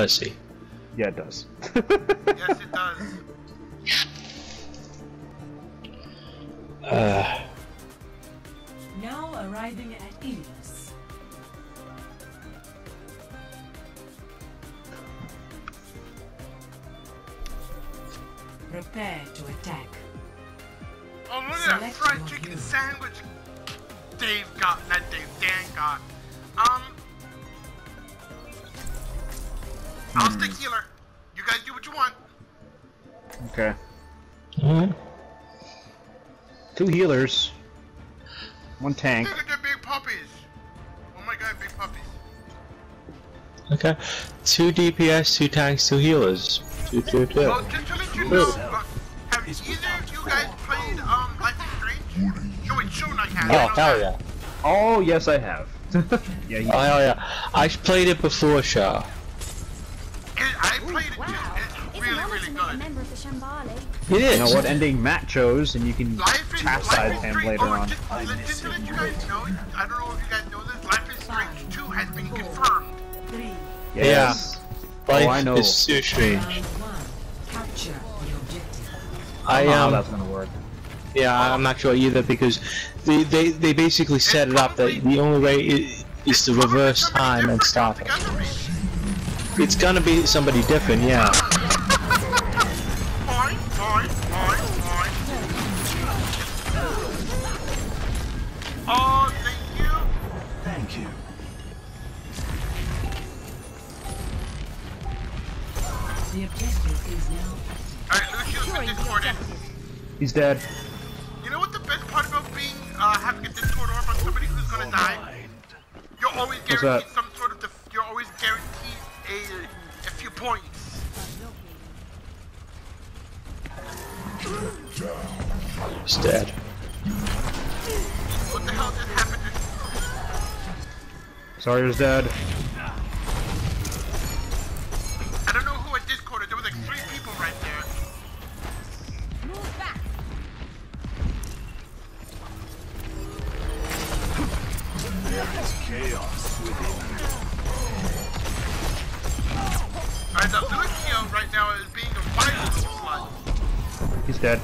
Mercy. Yeah, it does. Yes, it does. Uh, Now arriving at Ilios. Prepare to attack. Oh, look at that fried chicken hero. sandwich Dave got, not Dave, Dan got. Um, I'll stick healer. You guys do what you want. okay. alright. Two healers. One tank. Look at the big puppies. Oh my god, big puppies. Okay. Two DPS, two tanks, two healers. Two, two, two. Well, just to let you know, uh, have either of you guys played um Life is Strange? No, wait, Shonai has. I Oh, hell yeah. Oh, yes, I have. yeah, he, Oh, hell yeah. I played it before, Shaw. It, I played it. Wow. It's It's really, really to meet a good. member of the Shambali. It is. you know what ending Matt chose, and you can Life is, chastise Life is him Strange. later oh, on. Just, let- just to let you guys know, I don't know if you guys know this, Life is Strange 2 has been confirmed. Three, Yes. Life Oh, I know. is so strange. round one. Capture the objective. I I don't know how um, that's gonna work. yeah, I'm not sure either because they they, they basically set it up that the only way i- is to reverse time and stop it. It's gonna be somebody different, yeah. Oh. He's dead. You know what the best part about being uh, having a Discord orb on somebody who's gonna die? You're always What's guaranteed He's dead. What the hell just happened Sawyer's dead. Dead.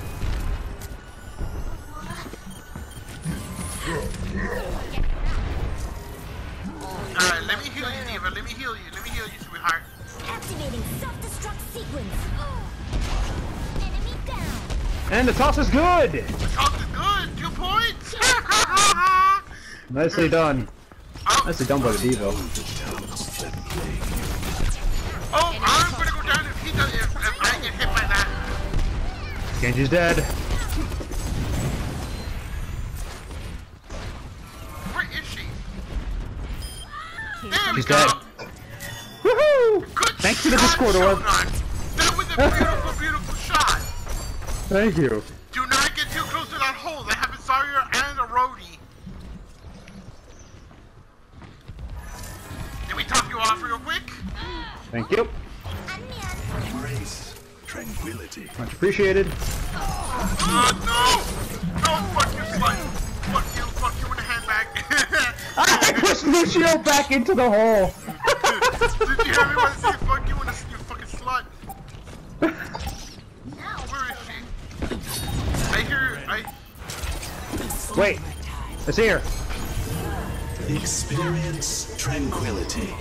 Alright, let me heal you, Diva. Let me heal you. Let me heal you, sweetheart. Activating self-destruct sequence. Enemy down. And the toss is good! The toss is good. Two points. Nicely done. oh, Nicely done by the Devo. oh, I'm gonna go down if he does. If, if I get hit by that. Genji's dead. Where is she? There we She's go. dead. Woohoo! Good Thanks to the Discord orb. That was a beautiful, beautiful shot. Thank you. Do not get too close to that hole. They have a Sawyer and a Rhodey. Did we top you off real quick? Thank you. Embrace tranquility. Much appreciated. Oh no! No, fuck you, slut! Fuck you, fuck you in the handbag. I pushed Lucio back into the hole. Did you hear me when I said fuck you in the you fucking slut? Where is she? I hear, I, Wait, it's here. Experience tranquility.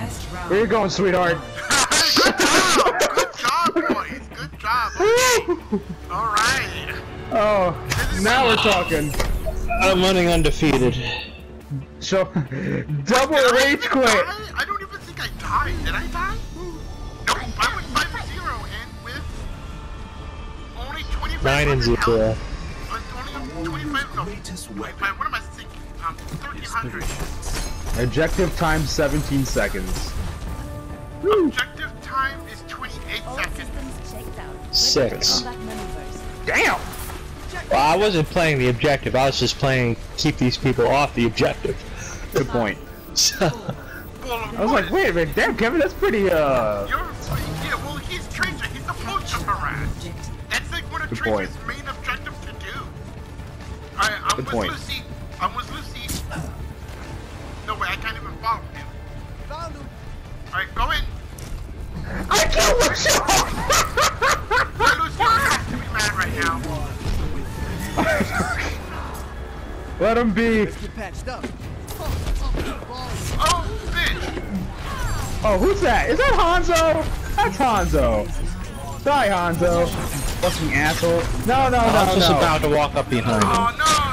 Where you going, sweetheart? good job! Good job, boys! Good job! Alright! Oh, now we're talking. I'm running undefeated. So, double Did I rage even quit. die? I don't even think I died. Did I die? Nope, I went 5 0 and with only 25 Nine and zero. Uh, only 25, no, Greatest weapon. wait, what am I thinking? Um, 1300. Objective time 17 seconds. Objective time is 28 All seconds. out. Six. Damn! Well, I wasn't playing the objective. I was just playing keep these people off the objective. Good point. So, I was like, wait a minute, damn, Kevin, that's pretty, uh... You're, yeah, well, he's Tracer. He's supposed to harass. That's like one of Good Tracer's point. main objectives to do. I'm I'm Good with point. Lucy. I'm with Alright, go in. I killed Lucio! Let Lucy has to be mad right now. Let him be. Oh, bitch! Oh, who's that? Is that Hanzo? That's Hanzo. Die, Hanzo. Fucking asshole. No, no, no, I was no, just no. about to walk up behind oh, him. Oh no,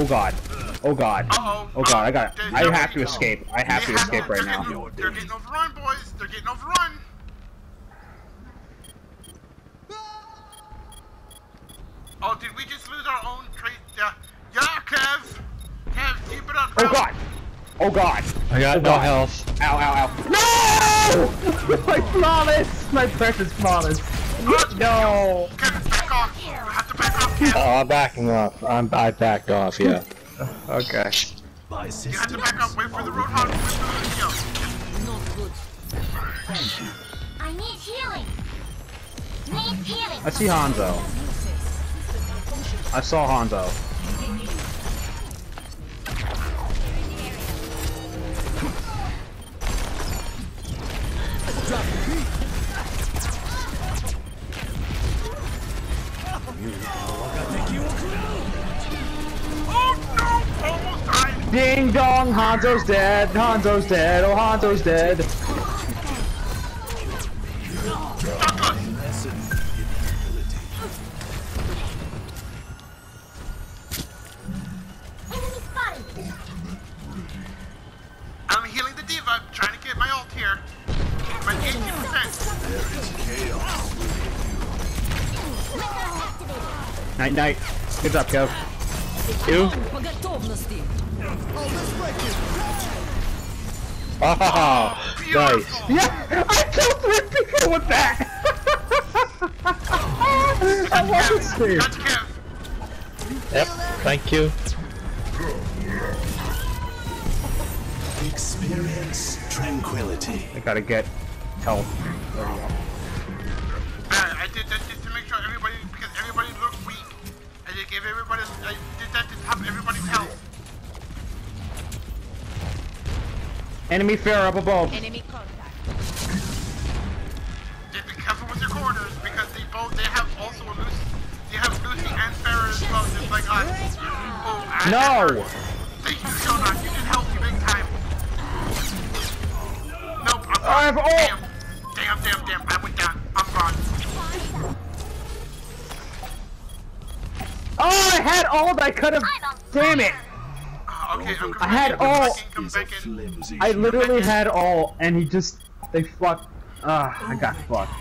oh. God. Oh god. Uh oh. Oh god, I got There's I have to escape. I have to escape right they're now. Getting, they're getting overrun, boys. They're getting overrun. Oh, did we just lose our own trait? Yeah. Yeah, Kev. Kev, keep it up. Oh god. Oh god. I got Oh, no God. health. Ow, ow, ow. No! My flawless! My precious flawless. No! Kev, Oh, I'm backing off. I'm I backed off. Yeah. Okay. My You have to back off. Wait for the roadhog. Wait for the Lucio. I need healing. Need healing. I see Hanzo. I saw Hanzo. Ding dong, Hanzo's dead. Hanzo's dead. Oh, Hanzo's dead. Enemy spotted. I'm healing the diva. Trying to get my ult here. My 18%. There is chaos. Night night. Good job, Kev. You? Oh, ah, nice. Yeah, I killed three people with that. I love this thing. Yep, thank you. Experience tranquility. I gotta get health. There you go. Enemy fair up above. Enemy contact. Just be careful with your corners because they both, they have also a Lucy, they have Lucy and Pharah as well, just like us. Oh, No! Thank you, Jonah. You just helped me big time. Nope, I'm gone. I have ult. Damn. Damn, damn, damn. I went down. I'm gone. Oh, I had all I could have. Damn it! Uh, okay, I'm I had back all- Come Is a back I literally had all, and he just they fucked. Ah, I got fucked.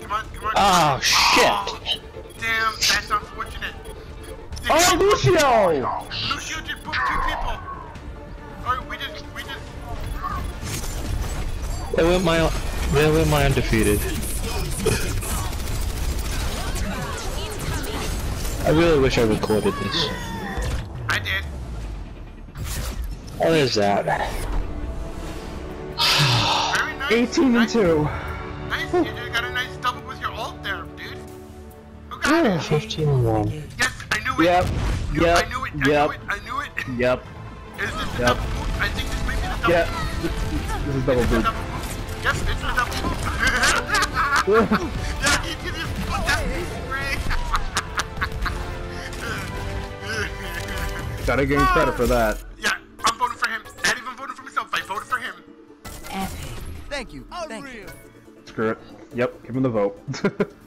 Come on, come on. Oh shit. Oh, damn, that's unfortunate. Did Oh, you- Lucio! Lucio just booped two people. Oh, we just, we just. They went my. They went my undefeated. I really wish I recorded this. Oh, there's that. Very nice. 18 and 2. Nice. You just got a nice double with your ult there, dude. Who got it? 15 and 1. Yes, I knew it. Yep. You- Yep. I knew it. I Yep. knew it. I knew it. Yep. Is this the Yep. double move? I think this might be the double Yep. move. This is double It's boop. double move. Yes, it's the double move. yeah, he did it. Put that spray. Gotta give him credit for that. Screw it. Yep, give him the vote.